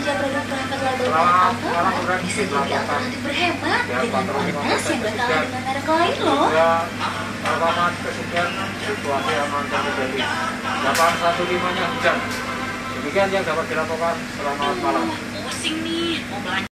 belanja produk perangkat label brand bisa jadi alternatif berhemat dengan kualitas yang gak kalah dengan merek lain loh. Ya, pertama kesekian situasi aman dan terjadi 815 nya hujan. Demikian yang dapat dilakukan. Selamat malam.